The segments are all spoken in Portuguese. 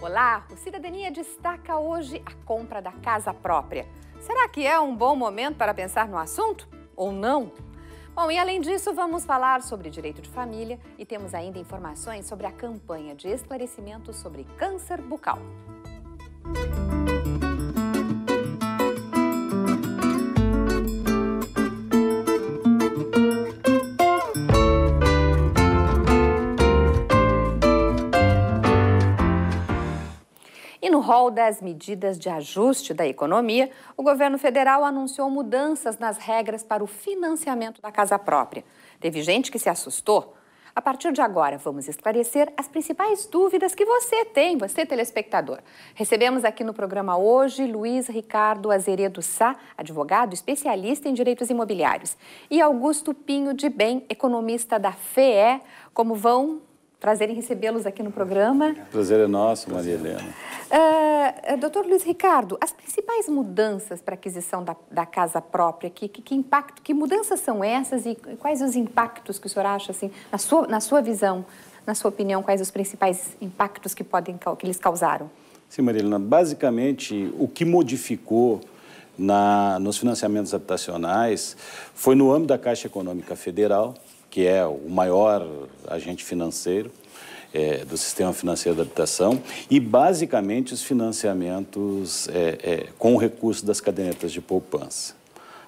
Olá, o Cidadania destaca hoje a compra da casa própria. Será que é um bom momento para pensar no assunto? Ou não? Bom, e além disso, vamos falar sobre direito de família e temos ainda informações sobre a campanha de esclarecimento sobre câncer bucal. E rol das medidas de ajuste da economia, o governo federal anunciou mudanças nas regras para o financiamento da casa própria. Teve gente que se assustou. A partir de agora, vamos esclarecer as principais dúvidas que você tem, você telespectador. Recebemos aqui no programa hoje Luiz Ricardo Azeredo Sá, advogado especialista em direitos imobiliários, e Augusto Pinho de Bem, economista da FEE. Como vão? Prazer em recebê-los aqui no programa. Prazer é nosso, Maria Helena. Uh, doutor Luiz Ricardo, as principais mudanças para a aquisição da, da casa própria, que, que, que, impacto, que mudanças são essas e quais os impactos que o senhor acha, assim, na sua, na sua visão, na sua opinião, quais os principais impactos que, podem, que eles causaram? Sim, Maria Helena, basicamente o que modificou na, nos financiamentos habitacionais foi no âmbito da Caixa Econômica Federal, que é o maior agente financeiro é, do sistema financeiro da habitação, e basicamente os financiamentos é, é, com o recurso das cadernetas de poupança.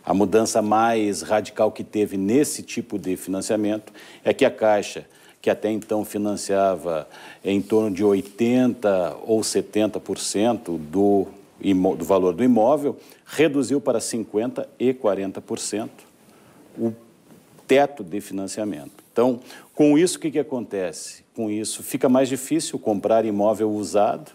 A mudança mais radical que teve nesse tipo de financiamento é que a Caixa, que até então financiava em torno de 80% ou 70% do, do valor do imóvel, reduziu para 50% e 40% o teto de financiamento. Então, com isso, o que, que acontece? Com isso, fica mais difícil comprar imóvel usado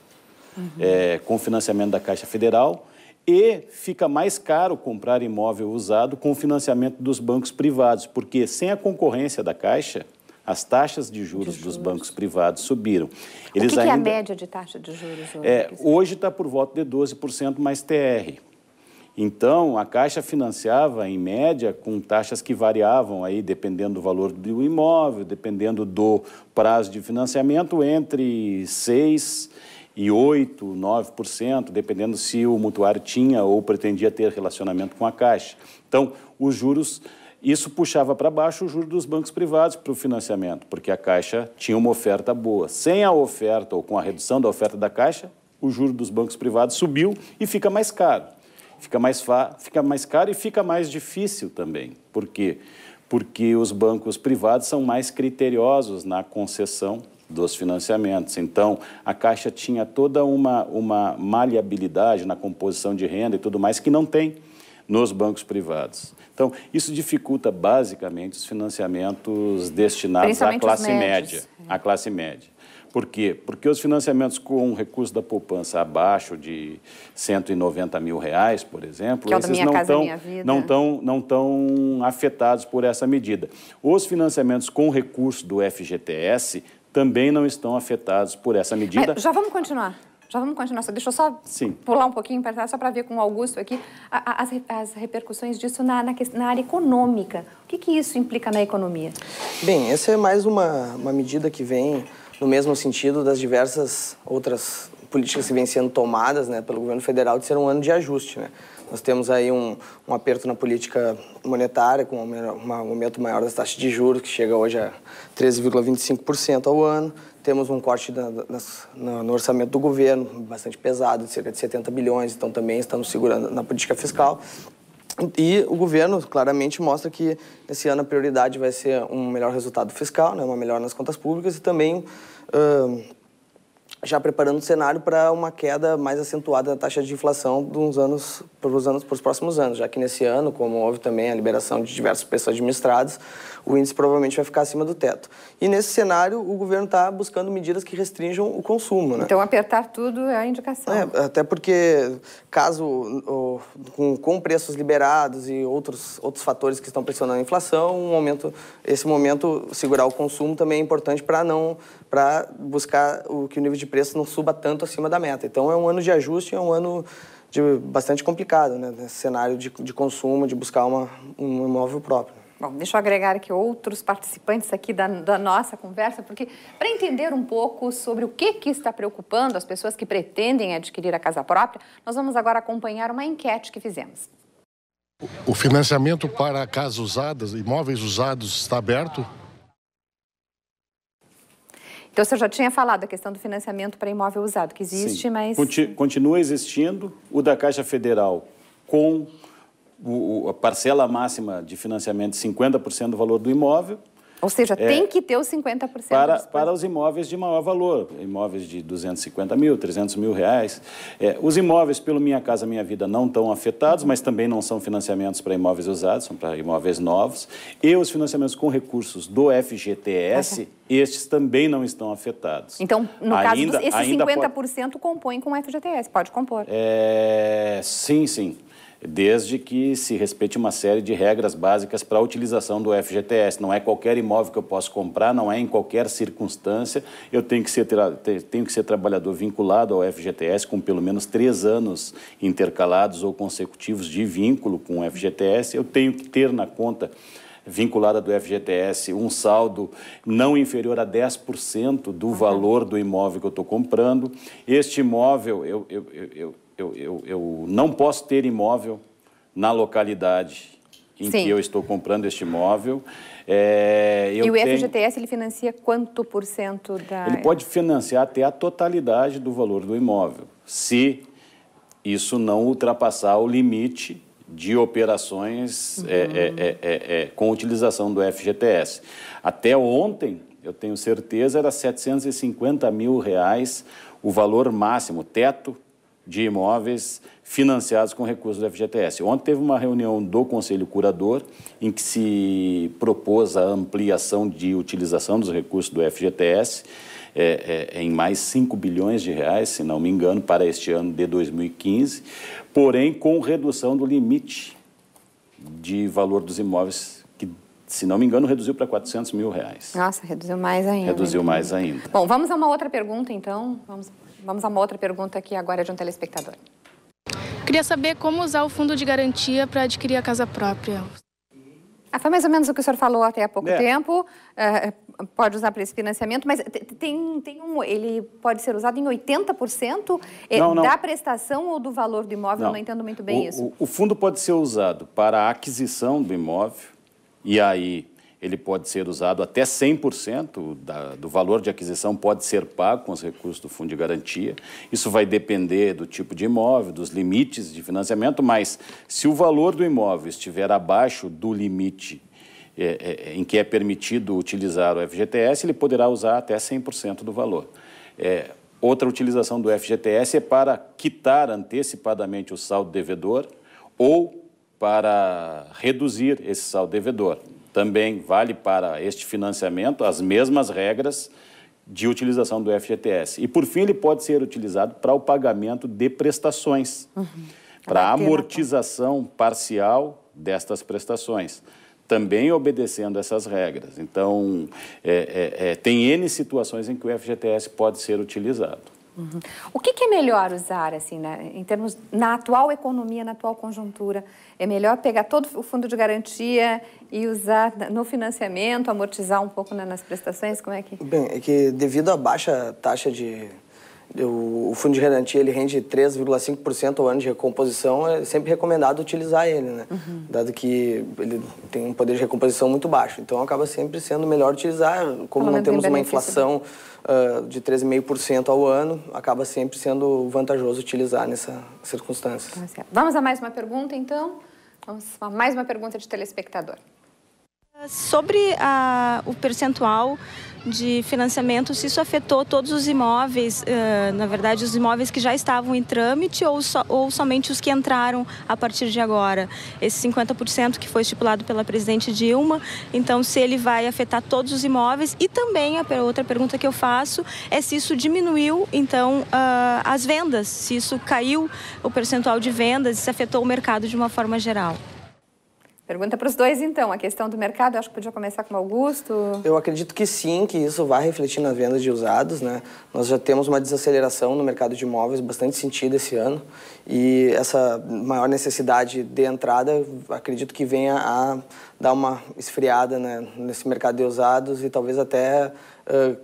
uhum. é, com financiamento da Caixa Federal e fica mais caro comprar imóvel usado com financiamento dos bancos privados, porque sem a concorrência da Caixa, as taxas de juros, de juros. dos bancos privados subiram. Eles o que, ainda... que é a média de taxa de juros hoje? É, hoje está por volta de 12% mais TR. Então, a Caixa financiava, em média, com taxas que variavam aí, dependendo do valor do imóvel, dependendo do prazo de financiamento, entre 6% e 8%, 9%, dependendo se o mutuário tinha ou pretendia ter relacionamento com a Caixa. Então, os juros, isso puxava para baixo o juro dos bancos privados para o financiamento, porque a Caixa tinha uma oferta boa. Sem a oferta ou com a redução da oferta da Caixa, o juro dos bancos privados subiu e fica mais caro fica mais, fica mais caro e fica mais difícil também. Por quê? Porque os bancos privados são mais criteriosos na concessão dos financiamentos. Então, a Caixa tinha toda uma, uma maleabilidade na composição de renda e tudo mais que não tem nos bancos privados. Então, isso dificulta basicamente os financiamentos destinados à classe média, à classe média. Por quê? Porque os financiamentos com recurso da poupança abaixo de 190 mil reais, por exemplo, é esses não estão não tão, não tão afetados por essa medida. Os financiamentos com recurso do FGTS também não estão afetados por essa medida. É, já vamos continuar. Já vamos continuar. Deixa eu só Sim. pular um pouquinho para trás, só para ver com o Augusto aqui as, as repercussões disso na, na, na, área econômica. O que, que isso implica na economia? Bem, essa é mais uma, uma medida que vem no mesmo sentido das diversas outras políticas que vêm sendo tomadas né, pelo governo federal de ser um ano de ajuste. Né? Nós temos aí um, um aperto na política monetária, com um aumento maior das taxas de juros, que chega hoje a 13,25% ao ano. Temos um corte na, na, no orçamento do governo, bastante pesado, de cerca de 70 bilhões, então também estamos segurando na política fiscal. E o governo claramente mostra que esse ano a prioridade vai ser um melhor resultado fiscal, né, uma melhora nas contas públicas e também uh, já preparando o cenário para uma queda mais acentuada da taxa de inflação dos anos para os anos para os próximos anos, já que nesse ano, como houve também a liberação de diversos preços administrados, o índice provavelmente vai ficar acima do teto. E nesse cenário, o governo está buscando medidas que restringam o consumo. Né? Então, apertar tudo é a indicação. É, até porque, caso com, com, preços liberados e outros, outros fatores que estão pressionando a inflação, um momento, esse momento, segurar o consumo também é importante para não para buscar o que o nível de preço não suba tanto acima da meta. Então, é um ano de ajuste, é um ano de, bastante complicado, né? Nesse cenário de, de consumo, de buscar uma, um imóvel próprio. Bom, deixa eu agregar aqui outros participantes aqui da, da nossa conversa, porque para entender um pouco sobre o que, que está preocupando as pessoas que pretendem adquirir a casa própria, nós vamos agora acompanhar uma enquete que fizemos. O financiamento para casas usadas, imóveis usados, está aberto? Então, você já tinha falado a questão do financiamento para imóvel usado, que existe, Sim. mas... Continua existindo o da Caixa Federal com o, a parcela máxima de financiamento de 50% do valor do imóvel. Ou seja, é, tem que ter os 50% para, para os imóveis de maior valor, imóveis de 250 mil, 300 mil reais. É, os imóveis pelo Minha Casa Minha Vida não estão afetados, mas também não são financiamentos para imóveis usados, são para imóveis novos. E os financiamentos com recursos do FGTS, estes também não estão afetados. Então, no ainda, caso, dos, esses 50% pode... compõem com o FGTS, pode compor? É, sim, sim desde que se respeite uma série de regras básicas para a utilização do FGTS. Não é qualquer imóvel que eu posso comprar, não é em qualquer circunstância. Eu tenho que ser, tenho que ser trabalhador vinculado ao FGTS com pelo menos três anos intercalados ou consecutivos de vínculo com o FGTS. Eu tenho que ter na conta vinculada do FGTS um saldo não inferior a 10% do valor do imóvel que eu estou comprando. Este imóvel, eu, eu, eu, eu, eu, eu não posso ter imóvel na localidade em Sim. que eu estou comprando este imóvel. É, e o tenho... FGTS ele financia quanto por cento da... Ele pode financiar até a totalidade do valor do imóvel, se isso não ultrapassar o limite de operações uhum. é, é, é, é com utilização do FGTS. Até ontem, eu tenho certeza, era 750 mil reais o valor máximo, teto de imóveis financiados com recursos do FGTS. Ontem teve uma reunião do Conselho Curador em que se propôs a ampliação de utilização dos recursos do FGTS é, é, em mais 5 bilhões de reais, se não me engano, para este ano de 2015, porém com redução do limite de valor dos imóveis que se não me engano, reduziu para 400 mil reais. Nossa, reduziu mais ainda. Reduziu mais ainda. Bom, vamos a uma outra pergunta, então. Vamos Vamos a uma outra pergunta aqui agora de um telespectador. Queria saber como usar o fundo de garantia para adquirir a casa própria. Ah, foi mais ou menos o que o senhor falou até há pouco é. tempo. É, pode usar para esse financiamento, mas tem, tem um, ele pode ser usado em 80% é, não, não. da prestação ou do valor do imóvel? Não, não entendo muito bem o, isso. O, o fundo pode ser usado para a aquisição do imóvel e aí ele pode ser usado até 100% da, do valor de aquisição pode ser pago com os recursos do Fundo de Garantia. Isso vai depender do tipo de imóvel, dos limites de financiamento, mas se o valor do imóvel estiver abaixo do limite é, é, em que é permitido utilizar o FGTS, ele poderá usar até 100% do valor. É, outra utilização do FGTS é para quitar antecipadamente o saldo devedor ou para reduzir esse saldo devedor também vale para este financiamento as mesmas regras de utilização do FGTS. E, por fim, ele pode ser utilizado para o pagamento de prestações, uhum. para a amortização parcial destas prestações, também obedecendo essas regras. Então, é, é, é, tem N situações em que o FGTS pode ser utilizado. Uhum. O que, que, é melhor usar, assim, né, em termos, na atual economia, na atual conjuntura? É melhor pegar todo o fundo de garantia e usar no financiamento, amortizar um pouco né, nas prestações? Como é que... Bem, é que devido à baixa taxa de... O, fundo de garantia ele rende 3,5% ao ano de recomposição, é sempre recomendado utilizar ele, né? Uhum. Dado que ele tem um poder de recomposição muito baixo. Então acaba sempre sendo melhor utilizar, como não temos uma inflação uh, de 13,5% ao ano, acaba sempre sendo vantajoso utilizar nessa circunstância. Tá Vamos a mais uma pergunta, então? Vamos a mais uma pergunta de telespectador. Sobre a, o percentual de financiamento, se isso afetou todos os imóveis, uh, na verdade, os imóveis que já estavam em trâmite ou, so, ou somente os que entraram a partir de agora? Esse 50% que foi estipulado pela presidente Dilma, então se ele vai afetar todos os imóveis e também a outra pergunta que eu faço é se isso diminuiu, então, uh, as vendas, se isso caiu o percentual de vendas se afetou o mercado de uma forma geral. Pergunta para os dois, então. A questão do mercado, acho que podia começar com o Augusto. Eu acredito que sim, que isso vai refletir na venda de usados. Né? Nós já temos uma desaceleração no mercado de imóveis bastante sentida esse ano. E essa maior necessidade de entrada, acredito que venha a dar uma esfriada né, nesse mercado de usados e talvez até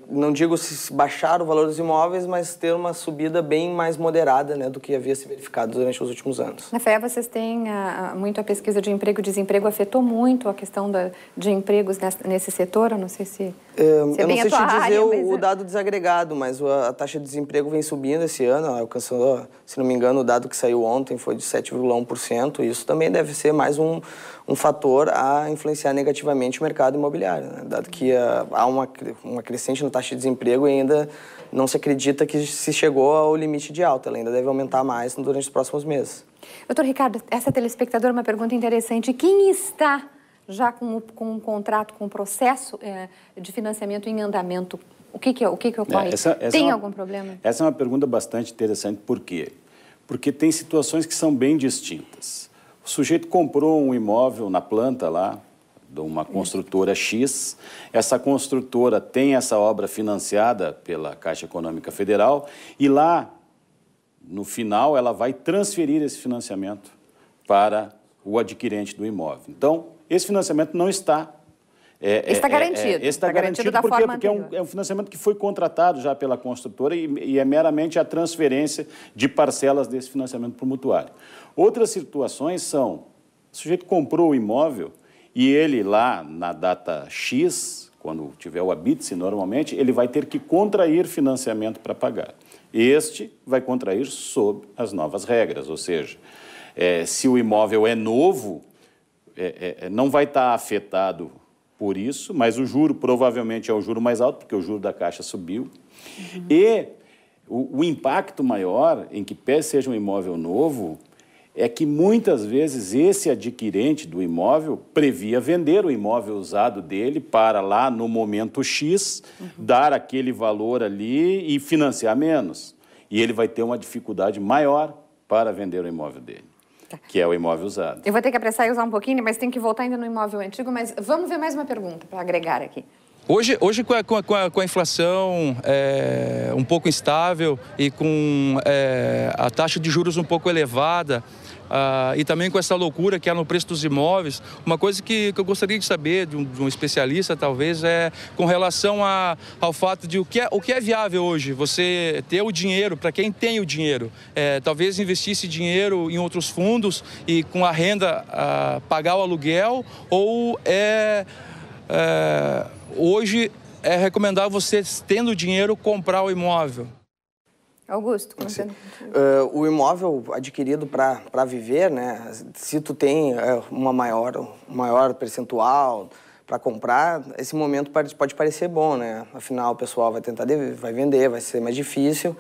não digo se baixar o valor dos imóveis, mas ter uma subida bem mais moderada né, do que havia se verificado durante os últimos anos. Na FEA vocês têm uh, muito a pesquisa de emprego e desemprego, afetou muito a questão da, de empregos nesse, nesse setor? Eu não sei se, se é Eu não sei te dizer área, o, o, dado desagregado, mas a, a, taxa de desemprego vem subindo esse ano, alcançou, se não me engano, o dado que saiu ontem foi de 7,1%, isso também deve ser mais um, um fator a influenciar negativamente o mercado imobiliário, né? dado que há uma, uma crescente na taxa de desemprego e ainda não se acredita que se chegou ao limite de alta, ela ainda deve aumentar mais durante os próximos meses. Doutor Ricardo, essa telespectadora, uma pergunta interessante. Quem está já com, com um contrato, com um processo é, de financiamento em andamento, o que, que, o que, que ocorre? É, essa, essa tem é uma, algum problema? Essa é uma pergunta bastante interessante. Por quê? Porque tem situações que são bem distintas. O sujeito comprou um imóvel na planta lá, de uma construtora X. Essa construtora tem essa obra financiada pela Caixa Econômica Federal e lá, no final, ela vai transferir esse financiamento para o adquirente do imóvel. Então, esse financiamento não está é, está garantido. É, é, está, garantido, garantido porque, porque é, um, é, um, financiamento que foi contratado já pela construtora e, e, é meramente a transferência de parcelas desse financiamento para o mutuário. Outras situações são, o sujeito comprou o imóvel e ele lá na data X, quando tiver o habite normalmente, ele vai ter que contrair financiamento para pagar. Este vai contrair sob as novas regras, ou seja, é, se o imóvel é novo, é, é, não vai estar afetado por isso, mas o juro provavelmente é o juro mais alto, porque o juro da Caixa subiu. Uhum. E o, o, impacto maior em que pese seja um imóvel novo é que muitas vezes esse adquirente do imóvel previa vender o imóvel usado dele para lá no momento X, uhum. dar aquele valor ali e financiar menos. E ele vai ter uma dificuldade maior para vender o imóvel dele que é o imóvel usado. Eu vou ter que apressar e usar um pouquinho, mas tem que voltar ainda no imóvel antigo. Mas vamos ver mais uma pergunta para agregar aqui. Hoje, hoje com, a, com, a, com a inflação é, um pouco instável e com é, a taxa de juros um pouco elevada, Uh, e também com essa loucura que há no preço dos imóveis. Uma coisa que, que eu gostaria de saber de um, de um, especialista, talvez, é com relação a, ao fato de o que, é, o que é viável hoje, você ter o dinheiro, para quem tem o dinheiro, é, talvez investir esse dinheiro em outros fundos e com a renda uh, pagar o aluguel, ou é, é hoje é recomendável você, tendo dinheiro, comprar o imóvel? Augusto, começando uh, O imóvel adquirido para viver, né, se tu tem uh, uma maior, um maior percentual para comprar, esse momento pode parecer bom, né? Afinal, o pessoal vai tentar vai vender, vai ser mais difícil.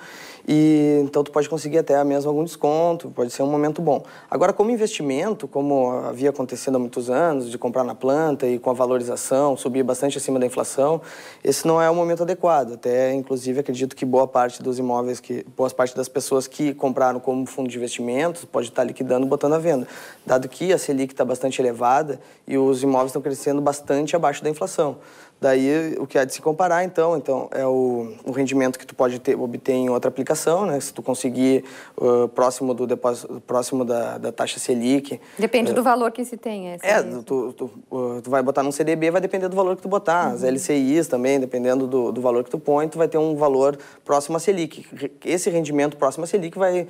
E então tu pode conseguir até mesmo algum desconto, pode ser um momento bom. Agora, como investimento, como havia acontecido há muitos anos, de comprar na planta e com a valorização subir bastante acima da inflação, esse não é o momento adequado. Até, inclusive, acredito que boa parte dos imóveis, que boa parte das pessoas que compraram como fundo de investimentos pode estar liquidando, botando à venda, dado que a Selic está bastante elevada e os imóveis estão crescendo bastante abaixo da inflação. Daí, o que há de se comparar, então, então é o, o rendimento que tu pode ter, obter em outra aplicação, né? Se tu conseguir uh, próximo, do depósito, próximo da, da taxa Selic. Depende uh, do valor que se tem. É, é tu, tu, uh, tu, vai botar num CDB, vai depender do valor que tu botar. Uhum. As LCIs também, dependendo do, do valor que tu põe, tu vai ter um valor próximo a Selic. Esse rendimento próximo a Selic vai,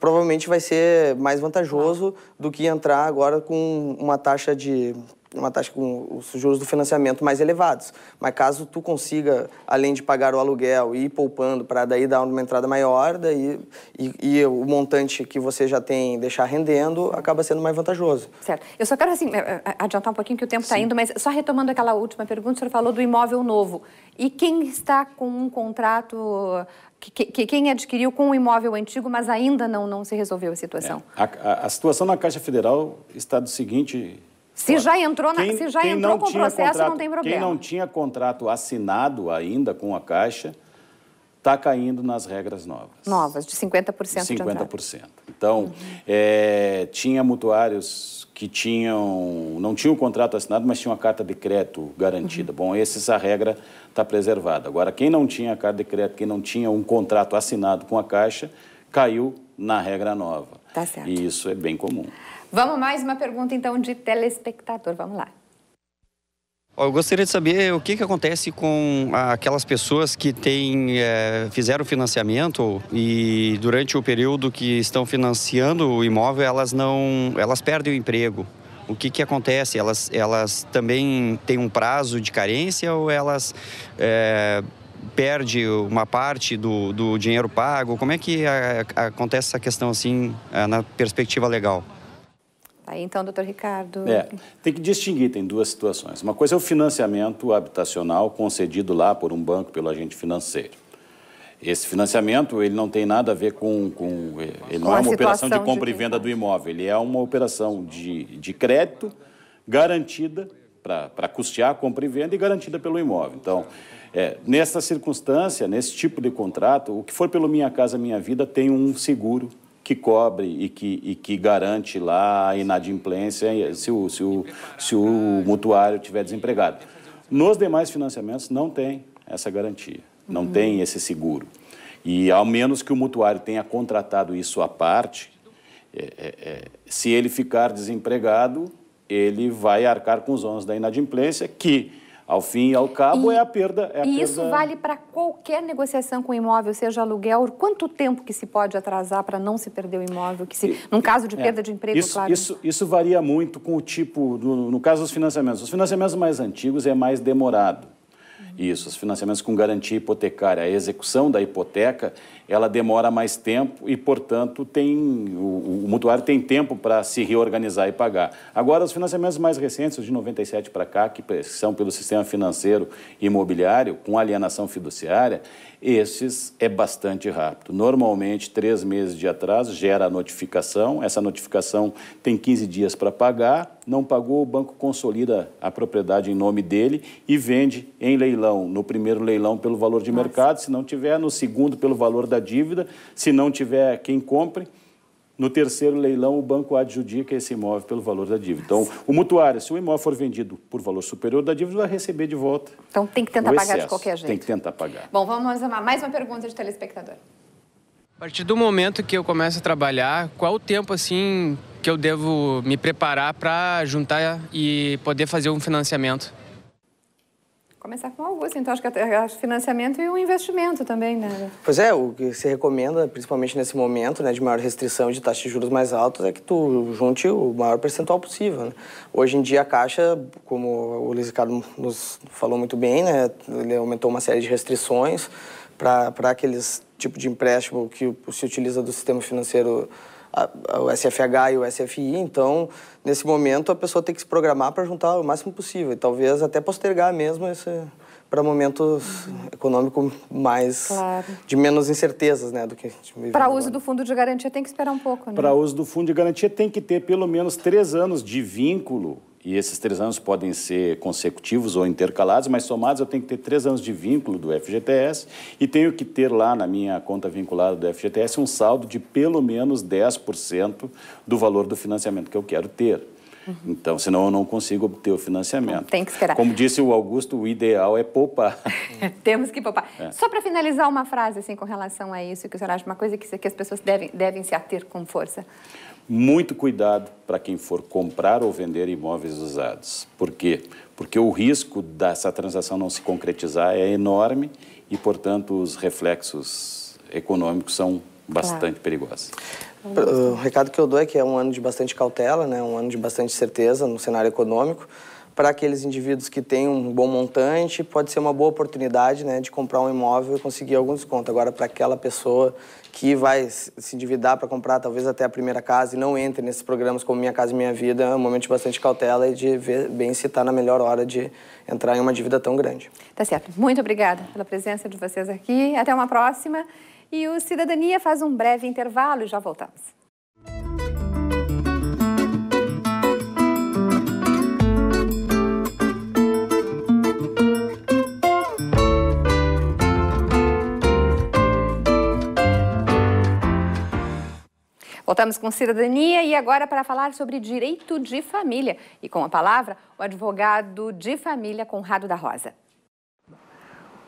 provavelmente vai ser mais vantajoso do que entrar agora com uma taxa de uma taxa com os juros do financiamento mais elevados. Mas caso tu consiga, além de pagar o aluguel e ir poupando para daí dar uma entrada maior, daí e, e, o montante que você já tem deixar rendendo acaba sendo mais vantajoso. Certo. Eu só quero assim eh, eh, adiantar um pouquinho que o tempo está indo, mas só retomando aquela última pergunta, o senhor falou do imóvel novo. E quem está com um contrato que, que, quem adquiriu com o imóvel antigo, mas ainda não, não se resolveu a situação? É, a, a, a, situação na Caixa Federal está do seguinte se já entrou, na, quem, se já entrou com o processo, contrato, não tem problema. Quem não tinha contrato assinado ainda com a Caixa, está caindo nas regras novas. Novas, de 50% 50%. De então, uhum. é, tinha mutuários que tinham, não tinham o contrato assinado, mas tinham a carta de crédito garantida. Uhum. Bom, essa regra está preservada. Agora, quem não tinha a carta de crédito, quem não tinha um contrato assinado com a Caixa, caiu na regra nova. Tá certo. E isso é bem comum. Vamos mais uma pergunta, então, de telespectador. Vamos lá. Eu gostaria de saber o que, que acontece com aquelas pessoas que têm, é, fizeram financiamento e durante o período que estão financiando o imóvel, elas não, elas perdem o emprego. O que, que acontece? Elas, elas também têm um prazo de carência ou elas é, perdem uma parte do, do dinheiro pago? Como é que a, a, acontece essa questão assim na perspectiva legal? Aí então, doutor Ricardo. É, tem que distinguir, tem duas situações. Uma coisa é o financiamento habitacional concedido lá por um banco, pelo agente financeiro. Esse financiamento ele não tem nada a ver com. com ele com não é uma operação de compra de e venda do imóvel, ele é uma operação de, de crédito garantida para custear a compra e venda e garantida pelo imóvel. Então, é, nessa circunstância, nesse tipo de contrato, o que for pelo Minha Casa Minha Vida tem um seguro que cobre e que, e que garante lá a inadimplência se o, se o, se o mutuário estiver desempregado. Nos demais financiamentos não tem essa garantia, não uhum. tem esse seguro. E ao menos que o mutuário tenha contratado isso à parte, é, é, é, se ele ficar desempregado, ele vai arcar com os ônus da inadimplência, que ao fim e ao cabo, e, é a perda. É a e perda... isso vale para qualquer negociação com imóvel, seja aluguel. Quanto tempo que se pode atrasar para não se perder o imóvel? Que se, e, num caso de é, perda de emprego, isso, claro. Isso, isso varia muito com o tipo, no, no caso dos financiamentos. Os financiamentos mais antigos é mais demorado. Isso, os financiamentos com garantia hipotecária, a execução da hipoteca, ela demora mais tempo e, portanto, tem, o, o mutuário tem tempo para se reorganizar e pagar. Agora, os financiamentos mais recentes, os de 97 para cá, que são pelo sistema financeiro imobiliário, com alienação fiduciária, esses é bastante rápido. Normalmente, três meses de atraso gera a notificação. Essa notificação tem 15 dias para pagar. Não pagou, o banco consolida a propriedade em nome dele e vende em leilão. No primeiro leilão, pelo valor de Nossa. mercado. Se não tiver, no segundo, pelo valor da dívida. Se não tiver quem compre, no terceiro leilão, o banco adjudica esse imóvel pelo valor da dívida. Então, o mutuário, se o imóvel for vendido por valor superior da dívida, vai receber de volta. Então, tem que tentar pagar de qualquer jeito. Tem que tentar pagar. Bom, vamos a mais uma pergunta de telespectador. A partir do momento que eu começo a trabalhar, qual o tempo assim que eu devo me preparar para juntar e poder fazer um financiamento? Começar com o Augusto, então acho que é financiamento e o investimento também, né? Pois é, o que se recomenda, principalmente nesse momento né, de maior restrição de taxa de juros mais altas, é que tu junte o maior percentual possível. Né? Hoje em dia a Caixa, como o Luiz Ricardo nos falou muito bem, né, ele aumentou uma série de restrições para aqueles tipo de empréstimo que se utiliza do sistema financeiro o SFH e o SFI, então, nesse momento, a pessoa tem que se programar para juntar o máximo possível e talvez até postergar mesmo esse para momentos uhum. econômicos mais claro. de menos incertezas, né, do que para uso do fundo de garantia tem que esperar um pouco, né? Para uso do fundo de garantia tem que ter pelo menos três anos de vínculo e esses três anos podem ser consecutivos ou intercalados, mas somados eu tenho que ter três anos de vínculo do FGTS e tenho que ter lá na minha conta vinculada do FGTS um saldo de pelo menos 10% do valor do financiamento que eu quero ter. Uhum. Então, senão eu não consigo obter o financiamento. Tem que esperar. Como disse o Augusto, o ideal é poupar. Temos que poupar. É. Só para finalizar uma frase assim com relação a isso, que o senhor acha uma coisa que, que as pessoas devem, devem se ater com força. Muito cuidado para quem for comprar ou vender imóveis usados. Por quê? Porque o risco dessa transação não se concretizar é enorme e, portanto, os reflexos econômicos são bastante claro. perigosos. O recado que eu dou é que é um ano de bastante cautela, né? um ano de bastante certeza no cenário econômico. Para aqueles indivíduos que têm um bom montante, pode ser uma boa oportunidade né, de comprar um imóvel e conseguir algum desconto. Agora, para aquela pessoa que vai se endividar para comprar talvez até a primeira casa e não entre nesses programas como Minha Casa Minha Vida, é um momento de bastante cautela e de ver bem se está na melhor hora de entrar em uma dívida tão grande. Tá certo. Muito obrigada pela presença de vocês aqui. Até uma próxima. E o Cidadania faz um breve intervalo e já voltamos. Voltamos com cidadania e agora para falar sobre direito de família. E com a palavra, o advogado de família Conrado da Rosa.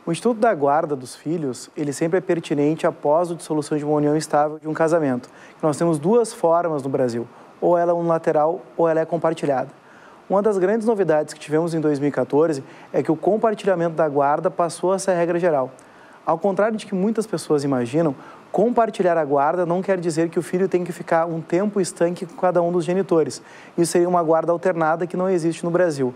O Instituto da Guarda dos Filhos, ele sempre é pertinente após a dissolução de uma união estável de um casamento. Nós temos duas formas no Brasil, ou ela é unilateral ou ela é compartilhada. Uma das grandes novidades que tivemos em 2014 é que o compartilhamento da guarda passou a ser regra geral. Ao contrário de que muitas pessoas imaginam, compartilhar a guarda não quer dizer que o filho tem que ficar um tempo estanque com cada um dos genitores. Isso seria uma guarda alternada que não existe no Brasil.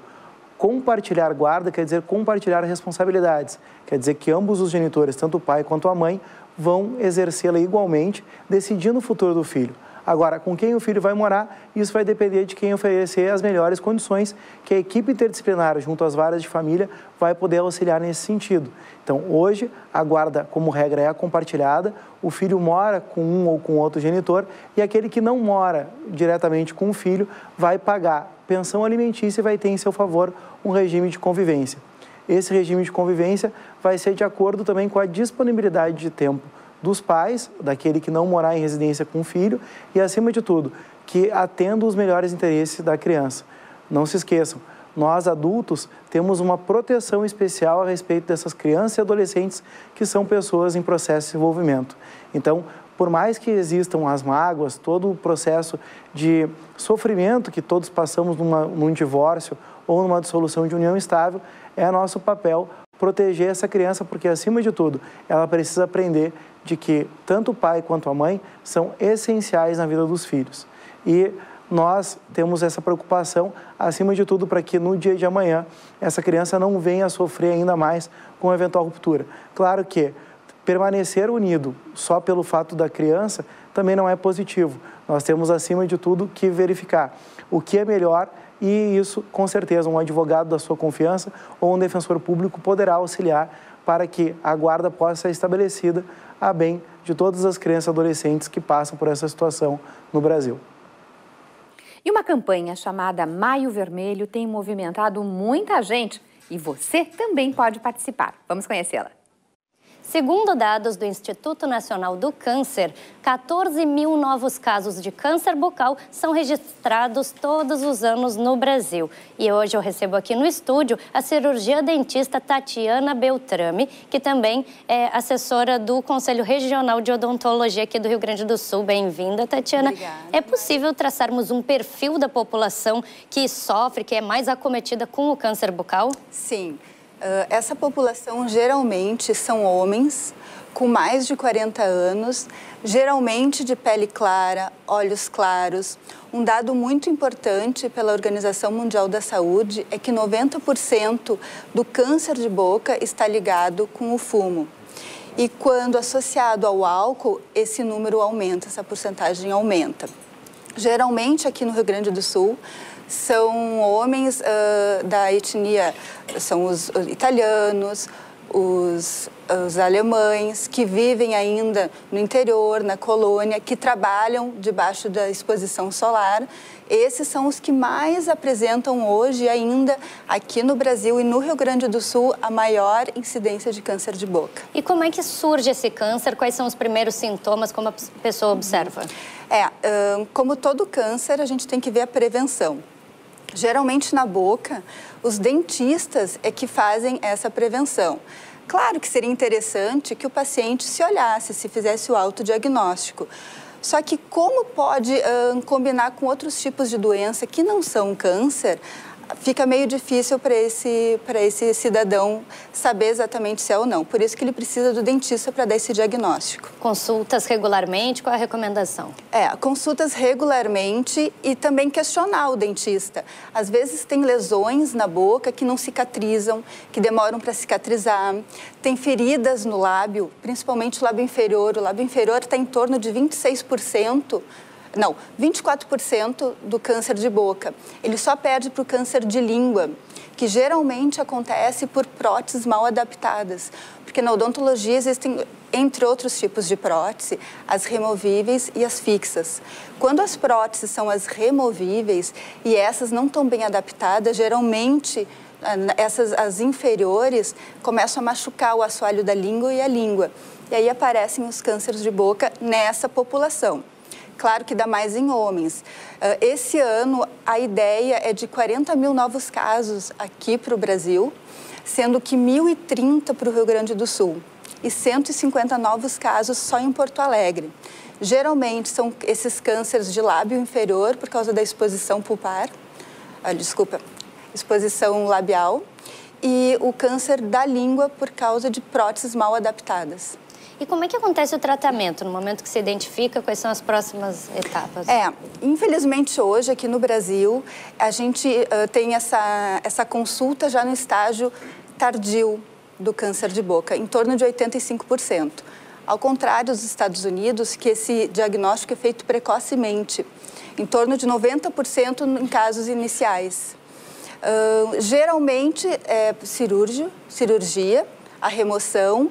Compartilhar guarda quer dizer compartilhar responsabilidades. Quer dizer que ambos os genitores, tanto o pai quanto a mãe, vão exercê-la igualmente, decidindo o futuro do filho. Agora, com quem o filho vai morar, isso vai depender de quem oferecer as melhores condições que a equipe interdisciplinar, junto às varas de família, vai poder auxiliar nesse sentido. Então, hoje, a guarda, como regra, é compartilhada, o filho mora com um ou com outro genitor e aquele que não mora diretamente com o filho vai pagar pensão alimentícia e vai ter em seu favor um regime de convivência. Esse regime de convivência vai ser de acordo também com a disponibilidade de tempo dos pais, daquele que não morar em residência com o filho e, acima de tudo, que atenda os melhores interesses da criança. Não se esqueçam, nós adultos temos uma proteção especial a respeito dessas crianças e adolescentes que são pessoas em processo de desenvolvimento. Então, por mais que existam as mágoas, todo o processo de sofrimento que todos passamos numa, num divórcio ou numa dissolução de união estável, é nosso papel proteger essa criança, porque, acima de tudo, ela precisa aprender de que tanto o pai quanto a mãe são essenciais na vida dos filhos. E nós temos essa preocupação, acima de tudo, para que no dia de amanhã essa criança não venha a sofrer ainda mais com eventual ruptura. Claro que permanecer unido só pelo fato da criança também não é positivo. Nós temos, acima de tudo, que verificar o que é melhor e isso, com certeza, um advogado da sua confiança ou um defensor público poderá auxiliar para que a guarda possa ser estabelecida a bem de todas as crianças e adolescentes que passam por essa situação no Brasil. E uma campanha chamada Maio Vermelho tem movimentado muita gente e você também pode participar. Vamos conhecê-la. Segundo dados do Instituto Nacional do Câncer, 14 mil novos casos de câncer bucal são registrados todos os anos no Brasil. E hoje eu recebo aqui no estúdio a cirurgia dentista Tatiana Beltrame, que também é assessora do Conselho Regional de Odontologia aqui do Rio Grande do Sul. Bem-vinda, Tatiana. Obrigada. É possível traçarmos um perfil da população que sofre, que é mais acometida com o câncer bucal? Sim. Uh, essa população geralmente são homens com mais de 40 anos, geralmente de pele clara, olhos claros. Um dado muito importante pela Organização Mundial da Saúde é que 90% do câncer de boca está ligado com o fumo. E quando associado ao álcool, esse número aumenta, essa porcentagem aumenta. Geralmente aqui no Rio Grande do Sul, são homens uh, da etnia, são os, os italianos, os, os, alemães que vivem ainda no interior, na colônia, que trabalham debaixo da exposição solar. Esses são os que mais apresentam hoje ainda aqui no Brasil e no Rio Grande do Sul a maior incidência de câncer de boca. E como é que surge esse câncer? Quais são os primeiros sintomas como a pessoa observa? É, como todo câncer, a gente tem que ver a prevenção. Geralmente na boca, os dentistas é que fazem essa prevenção. Claro que seria interessante que o paciente se olhasse, se fizesse o autodiagnóstico. Só que como pode uh, combinar com outros tipos de doença que não são câncer, fica meio difícil para esse, esse cidadão saber exatamente se é ou não. Por isso que ele precisa do dentista para dar esse diagnóstico. Consultas regularmente, qual é a recomendação? É, consultas regularmente e também questionar o dentista. Às vezes tem lesões na boca que não cicatrizam, que demoram para cicatrizar. Tem feridas no lábio, principalmente o lábio inferior. O lábio inferior está em torno de 26% não, 24% do câncer de boca. Ele só perde para o câncer de língua, que geralmente acontece por próteses mal adaptadas. Porque na odontologia existem, entre outros tipos de prótese, as removíveis e as fixas. Quando as próteses são as removíveis e essas não estão bem adaptadas, geralmente essas as inferiores começam a machucar o assoalho da língua e a língua. E aí aparecem os cânceres de boca nessa população. Claro que dá mais em homens. Uh, esse ano, a ideia é de 40 mil novos casos aqui para o Brasil, sendo que 1.030 para o Rio Grande do Sul e 150 novos casos só em Porto Alegre. Geralmente são esses cânceres de lábio inferior por causa da exposição pulpar, ah, desculpa, exposição labial, e o câncer da língua por causa de próteses mal adaptadas. E como é que acontece o tratamento no momento que se identifica? Quais são as próximas etapas? É, infelizmente hoje aqui no Brasil a gente uh, tem essa, essa consulta já no estágio tardio do câncer de boca, em torno de 85%. Ao contrário dos Estados Unidos, que esse diagnóstico é feito precocemente, em torno de 90% em casos iniciais. Uh, geralmente é cirúrgico, cirurgia, a remoção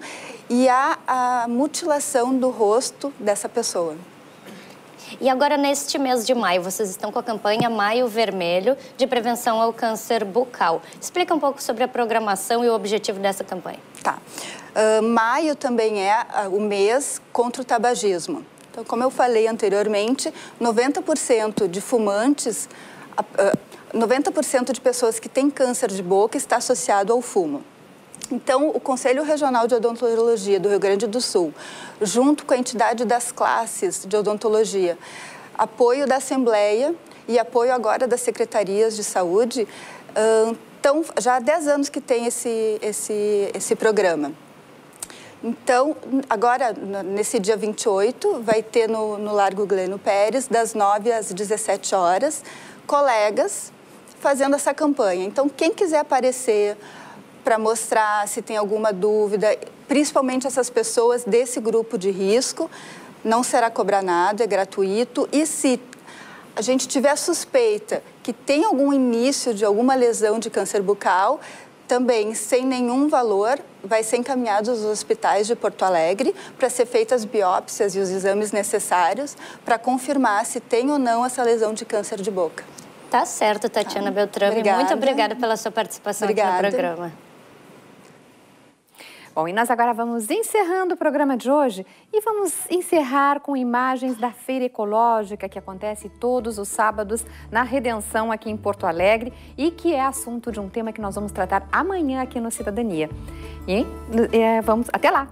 e a, a mutilação do rosto dessa pessoa. E agora, neste mês de maio, vocês estão com a campanha Maio Vermelho de prevenção ao câncer bucal. Explica um pouco sobre a programação e o objetivo dessa campanha. Tá. Uh, maio também é uh, o mês contra o tabagismo. Então, como eu falei anteriormente, 90% de fumantes, uh, 90% de pessoas que têm câncer de boca está associado ao fumo. Então, o Conselho Regional de Odontologia do Rio Grande do Sul, junto com a entidade das classes de odontologia, apoio da Assembleia e apoio agora das secretarias de saúde, então, já há 10 anos que tem esse, esse, esse programa. Então, agora, nesse dia 28, vai ter no, no Largo Gleno Pérez, das 9 às 17 horas, colegas fazendo essa campanha. Então, quem quiser aparecer, para mostrar se tem alguma dúvida, principalmente essas pessoas desse grupo de risco, não será cobrar nada, é gratuito. E se a gente tiver suspeita que tem algum início de alguma lesão de câncer bucal, também sem nenhum valor, vai ser encaminhado aos hospitais de Porto Alegre para ser feitas biópsias e os exames necessários para confirmar se tem ou não essa lesão de câncer de boca. Tá certo, Tatiana tá. Beltrame. Muito obrigada pela sua participação obrigada. aqui no programa. Bom, e nós agora vamos encerrando o programa de hoje e vamos encerrar com imagens da Feira Ecológica que acontece todos os sábados na Redenção aqui em Porto Alegre e que é assunto de um tema que nós vamos tratar amanhã aqui no Cidadania. E é, vamos até lá!